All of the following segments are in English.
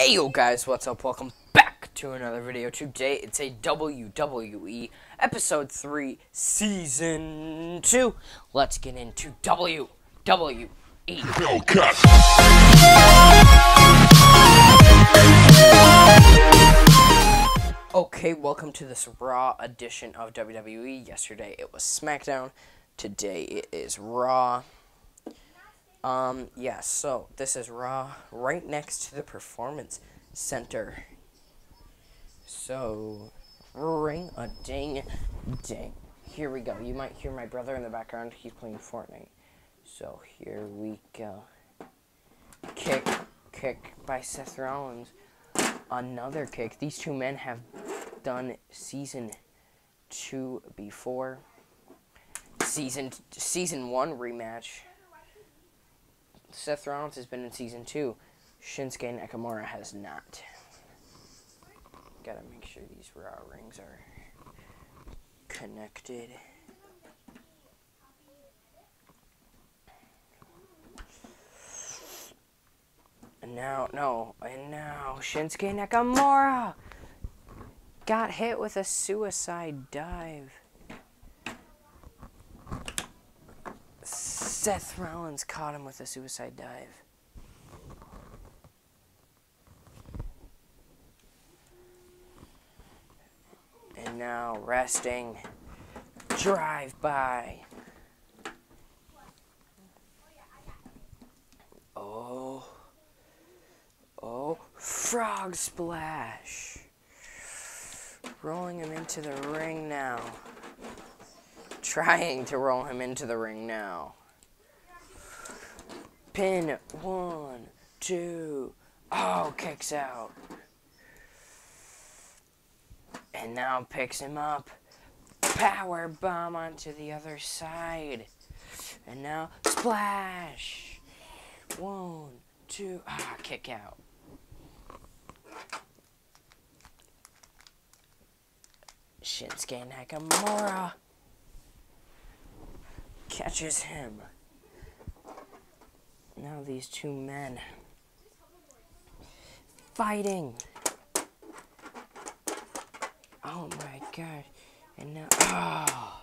Hey yo guys, what's up? Welcome back to another video. Today it's a WWE episode 3 season 2. Let's get into WWE. Okay, welcome to this Raw edition of WWE. Yesterday it was SmackDown. Today it is Raw. Um, yeah, so this is Raw right next to the Performance Center. So, ring a ding ding. Here we go. You might hear my brother in the background. He's playing Fortnite. So, here we go. Kick, kick by Seth Rollins. Another kick. These two men have done season two before. Season season one rematch Seth Rollins has been in season two. Shinsuke Nakamura has not. Gotta make sure these Raw rings are connected. And now, no, and now Shinsuke Nakamura got hit with a suicide dive. Seth Rollins caught him with a suicide dive. And now resting. Drive by. Oh. Oh. Frog splash. Rolling him into the ring now. Trying to roll him into the ring now. Pin. one, two, oh. Kicks out. And now picks him up. Power bomb onto the other side. And now splash. One, two. Ah, kick out. Shinsuke Nakamura catches him. Now these two men fighting. Oh my god. And now oh.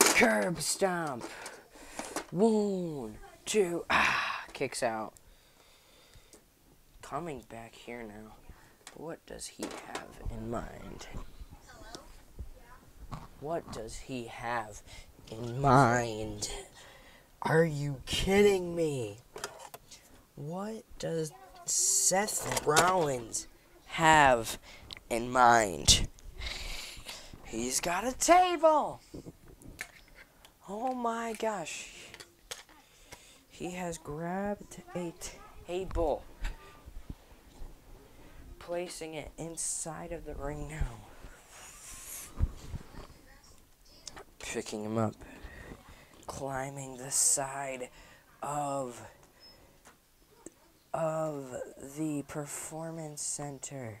Curb stomp. One, two, ah, kicks out. Coming back here now. What does he have in mind? What does he have in mind? Are you kidding me? What does Seth Rollins have in mind? He's got a table. Oh my gosh. He has grabbed a table, placing it inside of the ring now. Picking him up, climbing the side of of the performance center.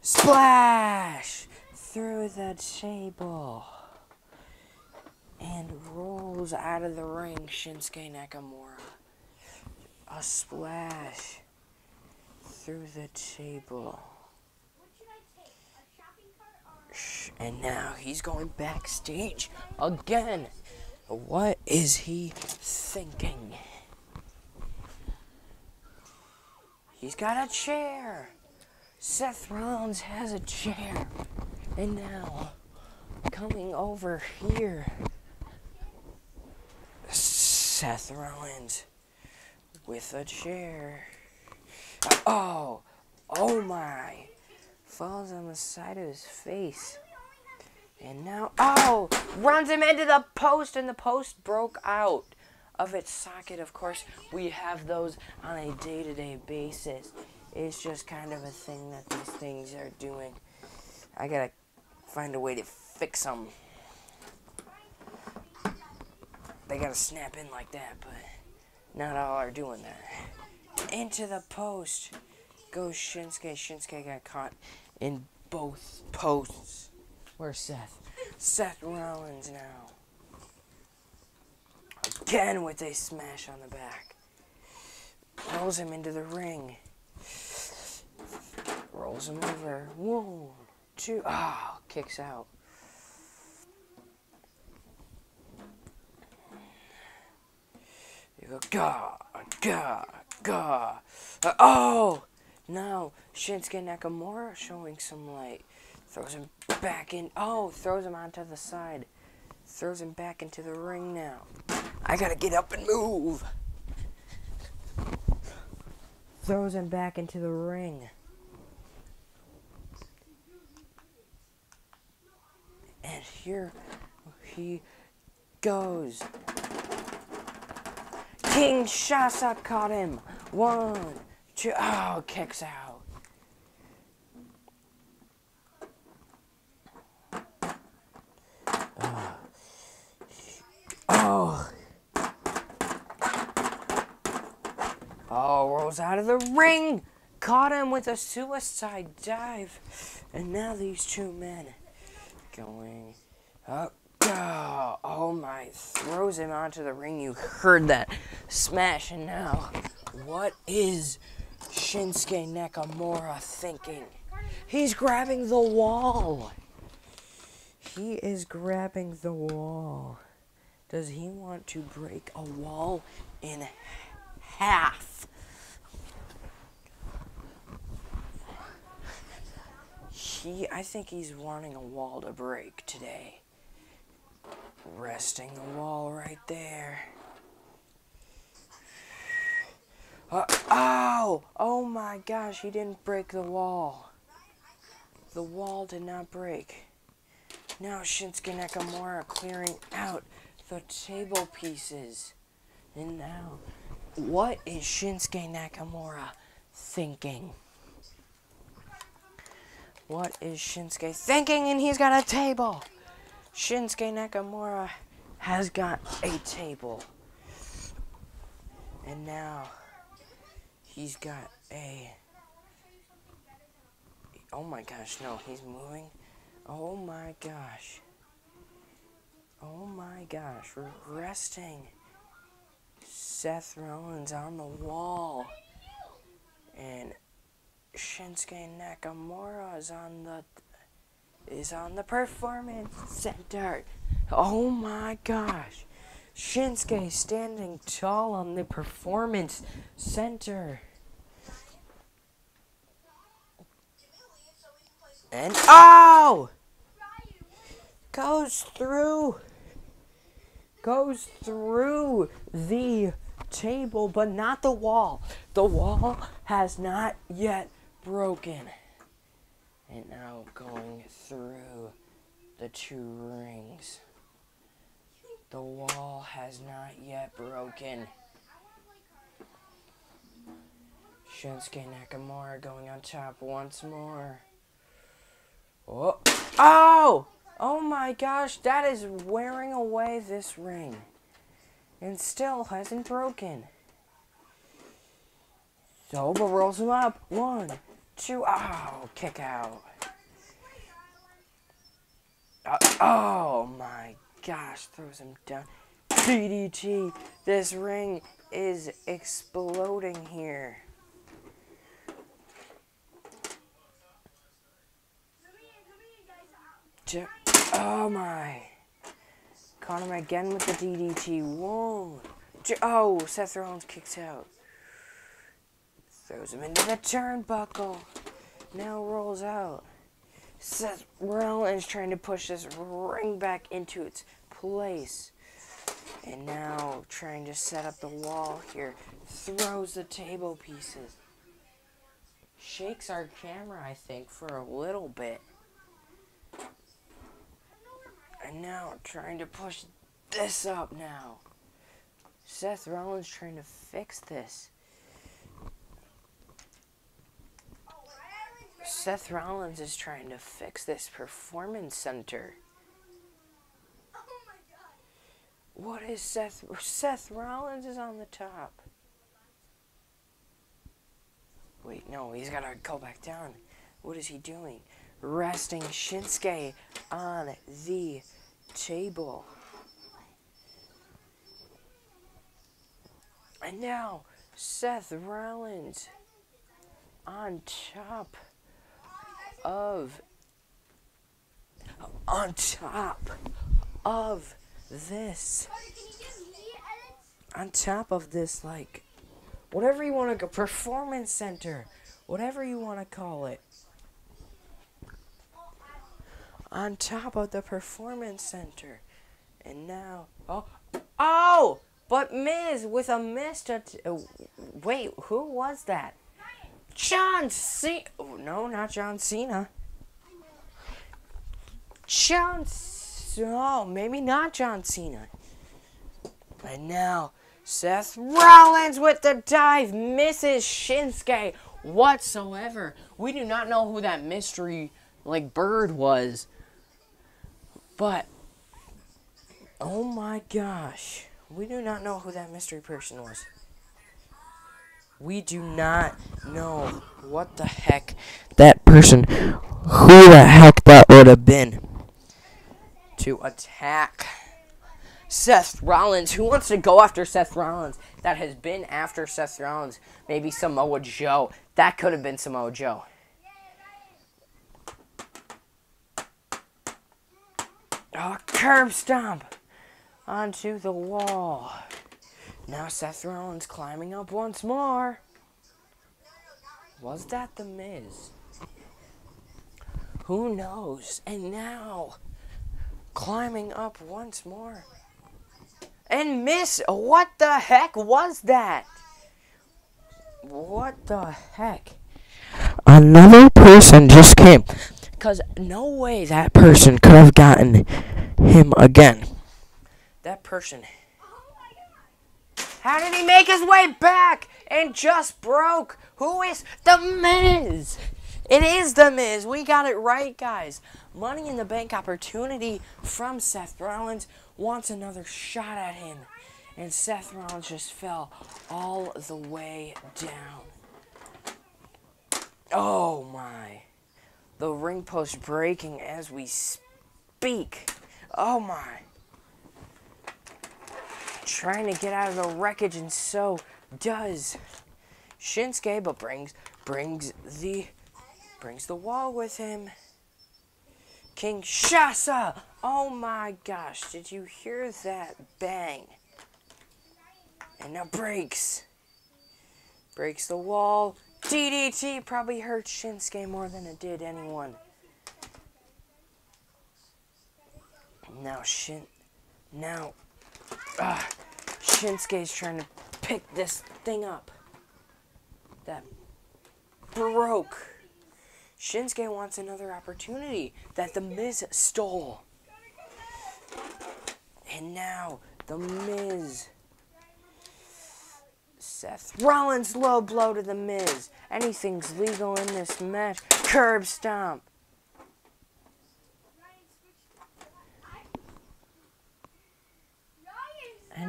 Splash through the table and rolls out of the ring Shinsuke Nakamura. A splash through the table. And now he's going backstage again. What is he thinking? He's got a chair. Seth Rollins has a chair. And now, coming over here, Seth Rollins with a chair. Oh, oh my falls on the side of his face. And now, oh, runs him into the post, and the post broke out of its socket. Of course, we have those on a day to day basis. It's just kind of a thing that these things are doing. I gotta find a way to fix them. They gotta snap in like that, but not all are doing that. Into the post goes Shinsuke. Shinsuke got caught in both posts. Where's Seth? Seth Rollins now. again with a smash on the back. Rolls him into the ring. Rolls him over. One, two. Ah, oh, kicks out. You go, gah, gah. Uh, oh! Now, Shinsuke Nakamura showing some light. Throws him back in. Oh, throws him onto the side. Throws him back into the ring now. I gotta get up and move. Throws him back into the ring. And here he goes. Kinshasa caught him. One, two, oh, kicks out. Ah. Oh. Oh, rolls out of the ring. Caught him with a suicide dive. And now these two men going up. Oh, oh my, throws him onto the ring. You heard that smash. And now, what is Shinsuke Nakamura thinking? He's grabbing the wall. He is grabbing the wall. Does he want to break a wall in half? He, I think he's wanting a wall to break today. Resting the wall right there. Uh, oh! Oh my gosh, he didn't break the wall. The wall did not break. Now Shinsuke Nakamura clearing out the table pieces. And now, what is Shinsuke Nakamura thinking? What is Shinsuke thinking? And he's got a table. Shinsuke Nakamura has got a table. And now, he's got a. Oh my gosh, no, he's moving. Oh my gosh. Oh my gosh, resting Seth Rollins on the wall. And Shinsuke Nakamura is on the is on the performance center. Oh my gosh. Shinsuke standing tall on the performance center. And oh! Goes through goes through the table, but not the wall. The wall has not yet broken. And now going through the two rings. The wall has not yet broken. Shinsuke Nakamura going on top once more. Oh! Oh! Oh my gosh, that is wearing away this ring. And still hasn't broken. So, rolls him up. One, two, oh, kick out. Uh, oh my gosh, throws him down. DDT, this ring is exploding here. Oh my. Caught him again with the DDT. Whoa. Oh, Seth Rollins kicks out. Throws him into the turnbuckle. Now rolls out. Seth Rollins trying to push this ring back into its place. And now trying to set up the wall here. Throws the table pieces. Shakes our camera, I think, for a little bit. And now trying to push this up now. Seth Rollins trying to fix this. Seth Rollins is trying to fix this performance center. Oh what is Seth? Seth Rollins is on the top. Wait, no, he's gotta go back down. What is he doing? Resting Shinsuke on the table. And now, Seth Rollins on top of on top of this. On top of this like whatever you want to go performance center whatever you want to call it. On top of the performance center. And now oh oh but Miz with a att- uh, wait who was that John Cena oh, no not John Cena John oh maybe not John Cena and now Seth Rollins with the dive misses Shinsuke whatsoever. We do not know who that mystery like bird was. But oh my gosh. We do not know who that mystery person was. We do not know what the heck that person who the heck that would have been to attack Seth Rollins. Who wants to go after Seth Rollins? That has been after Seth Rollins. Maybe Samoa Joe. That could have been Samoa Joe. Oh, curb stomp onto the wall. Now Seth Rollins climbing up once more. Was that the Miz? Who knows? And now climbing up once more and miss. What the heck was that? What the heck? Another person just came. Because no way that person could have gotten him again. That person. How did he make his way back and just broke? Who is The Miz? It is The Miz. We got it right, guys. Money in the Bank opportunity from Seth Rollins wants another shot at him. And Seth Rollins just fell all the way down. Oh my. The ring post breaking as we speak. Oh my. Trying to get out of the wreckage and so does Shinsuke, but brings brings the brings the wall with him. Kinshasa! Oh my gosh, did you hear that bang? And now breaks. Breaks the wall. DDT probably hurt Shinsuke more than it did anyone. Now Shin... Now... Uh, Shinsuke's trying to pick this thing up. That broke. Shinsuke wants another opportunity that The Miz stole. And now, The Miz. Seth Rollins low blow to The Miz. Anything's legal in this match. Curb stomp.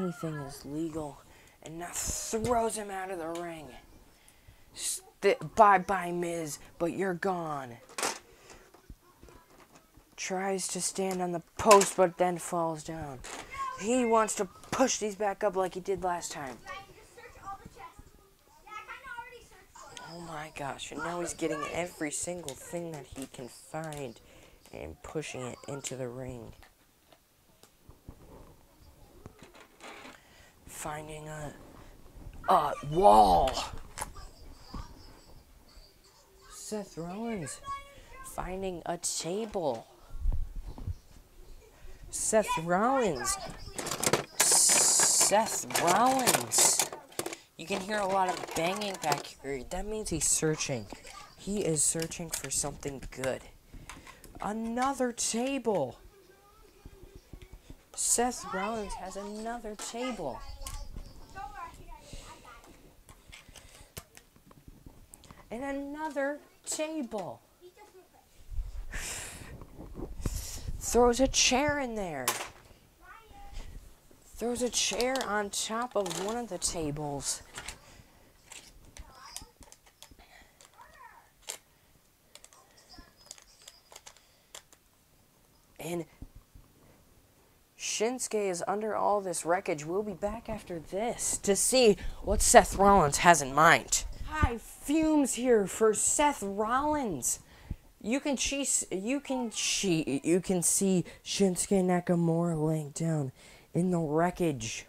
Anything is legal. And now throws him out of the ring. St- bye bye, Miz, but you're gone. Tries to stand on the post, but then falls down. He wants to push these back up like he did last time. Oh my gosh, and now he's getting every single thing that he can find and pushing it into the ring. Finding a, a wall. Seth Rollins finding a table. Seth Rollins. Seth Rollins. You can hear a lot of banging back here. That means he's searching. He is searching for something good. Another table. Seth Rollins has another table. And another table. Throws a chair in there. Throws a chair on top of one of the tables. And Shinsuke is under all this wreckage. We'll be back after this to see what Seth Rollins has in mind. Hi, fumes here for Seth Rollins. You can see, you can see, you can see Shinsuke Nakamura laying down in the wreckage.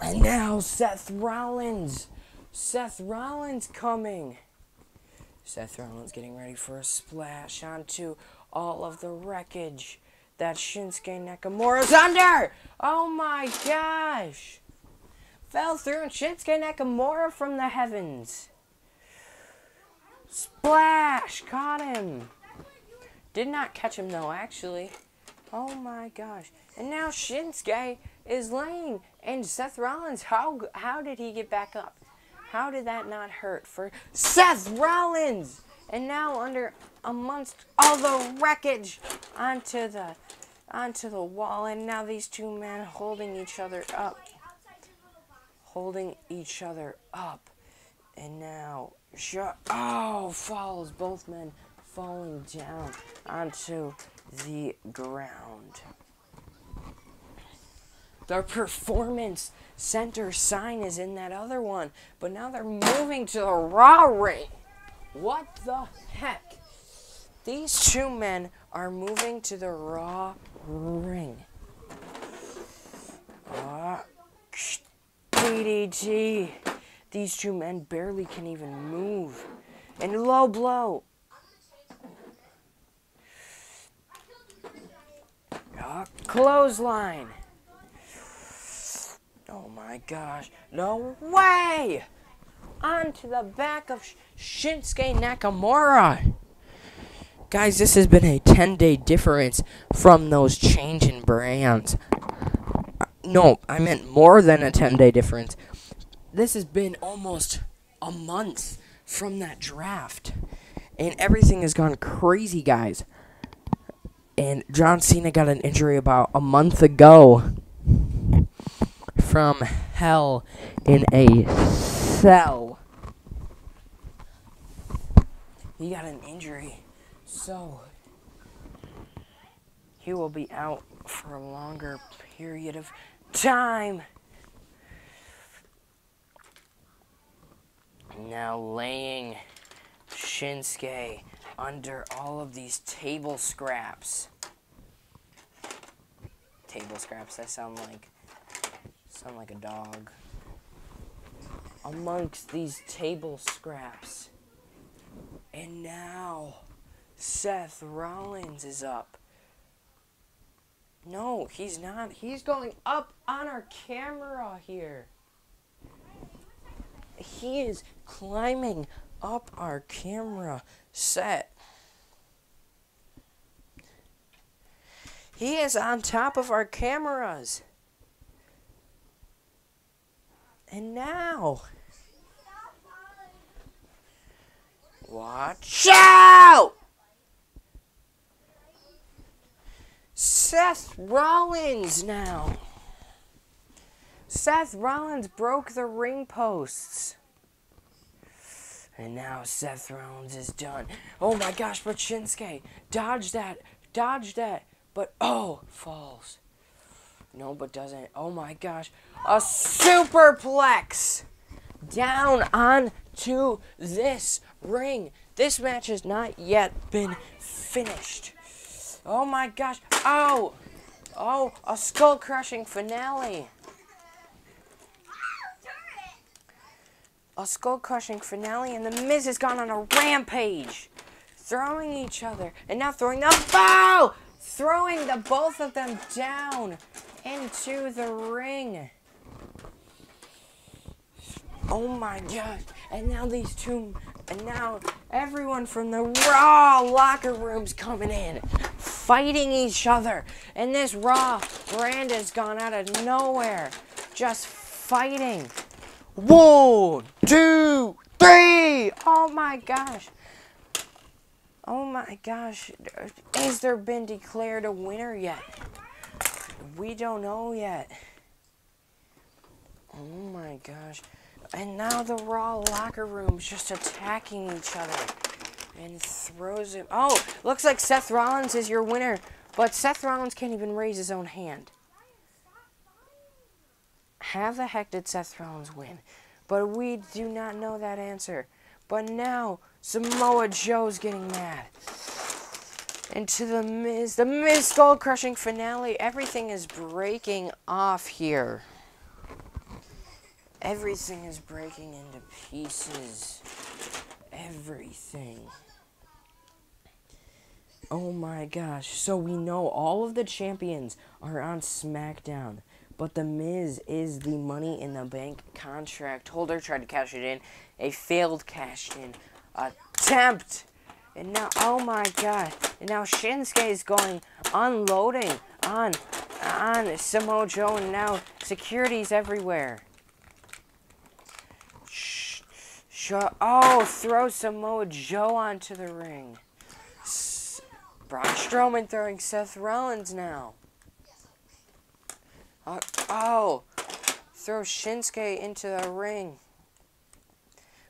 And now Seth Rollins. Seth Rollins coming. Seth Rollins getting ready for a splash onto all of the wreckage that Shinsuke Nakamura's under. Oh my gosh. Fell through and Shinsuke Nakamura from the heavens. Splash! Caught him. Did not catch him though, actually. Oh my gosh. And now Shinsuke is laying. And Seth Rollins, how, how did he get back up? How did that not hurt for Seth Rollins? And now under amongst all the wreckage onto the onto the wall and now these two men holding each other up. Holding each other up. And now oh falls both men falling down onto the ground. Their performance center sign is in that other one, but now they're moving to the Raw ring. What the heck? These two men are moving to the Raw ring. Ah, DDT. These two men barely can even move. And low blow. Ah, clothesline. Oh my gosh. No way! Onto the back of Shinsuke Nakamura. Guys, this has been a 10 day difference from those changing brands. No, I meant more than a 10 day difference. This has been almost a month from that draft. And everything has gone crazy, guys. And John Cena got an injury about a month ago from hell in a cell. He got an injury, so he will be out for a longer period of time. Now laying Shinsuke under all of these table scraps. Table scraps, that sound like sound like a dog. Amongst these table scraps. And now Seth Rollins is up. No, he's not. He's going up on our camera here. He is climbing up our camera set. He is on top of our cameras. And now. Watch out! Seth Rollins now. Seth Rollins broke the ring posts. And now Seth Rollins is done. Oh my gosh, but Shinsuke, dodge that, dodge that. But oh, falls. No, but doesn't. Oh my gosh. A superplex down onto this ring. This match has not yet been finished. Oh my gosh. Oh. Oh, a skull crushing finale. A skull crushing finale, and The Miz has gone on a rampage. Throwing each other, and now throwing the bow! Throwing the both of them down into the ring. Oh my gosh. And now these two, and now everyone from the Raw locker room's coming in, fighting each other. And this Raw brand has gone out of nowhere, just fighting. One, two, three. Oh my gosh. Oh my gosh. Has there been declared a winner yet? We don't know yet. Oh my gosh. And now the Raw locker room's just attacking each other. And throws him. Oh, looks like Seth Rollins is your winner But Seth Rollins can't even raise his own hand. How the heck did Seth Rollins win? But we do not know that answer. But now Samoa Joe's getting mad. Into the Miz, the Miz skull crushing finale. Everything is breaking off here. Everything is breaking into pieces. Everything. Oh my gosh. So we know all of the champions are on SmackDown. But The Miz is the money in the bank contract holder. Tried to cash it in. A failed cash in attempt. And now, oh my god. And now Shinsuke is going unloading on on Samoa Joe. And now security's everywhere. Shh, sh oh, throw Samoa Joe onto the ring. S Braun Strowman throwing Seth Rollins now. Uh, oh, throw Shinsuke into the ring.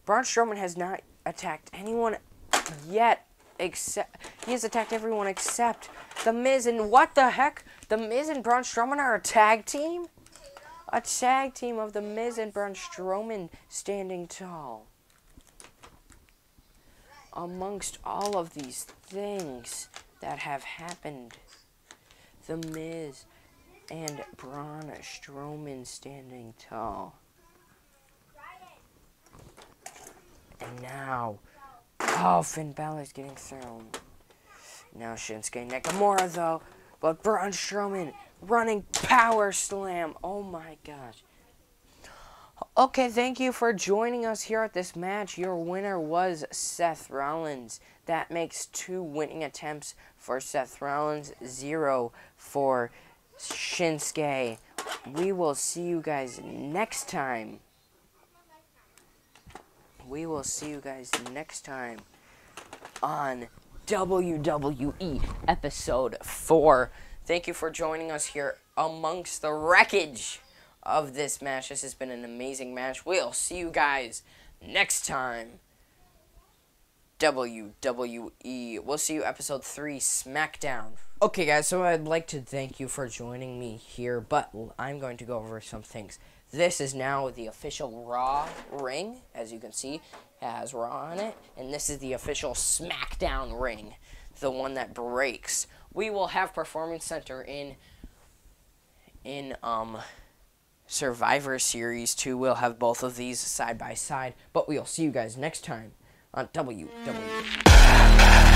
Braun Strowman has not attacked anyone yet except he has attacked everyone except the Miz and what the heck? The Miz and Braun Strowman are a tag team? A tag team of the Miz and Braun Strowman standing tall. Amongst all of these things that have happened, the Miz and Braun Strowman standing tall. And now, oh, Finn Balor's getting thrown. Now Shinsuke Nakamura, though. But Braun Strowman running power slam. Oh my gosh. Okay, thank you for joining us here at this match. Your winner was Seth Rollins. That makes two winning attempts for Seth Rollins, zero for Shinsuke. We will see you guys next time. We will see you guys next time on WWE episode 4. Thank you for joining us here amongst the wreckage of this match. This has been an amazing match. We'll see you guys next time. WWE. We'll see you episode 3 SmackDown. Okay, guys, so I'd like to thank you for joining me here, but I'm going to go over some things. This is now the official Raw ring, as you can see, has Raw on it, and this is the official SmackDown ring, the one that breaks. We will have Performance Center in in um Survivor Series 2. We'll have both of these side by side, but we'll see you guys next time on WWE.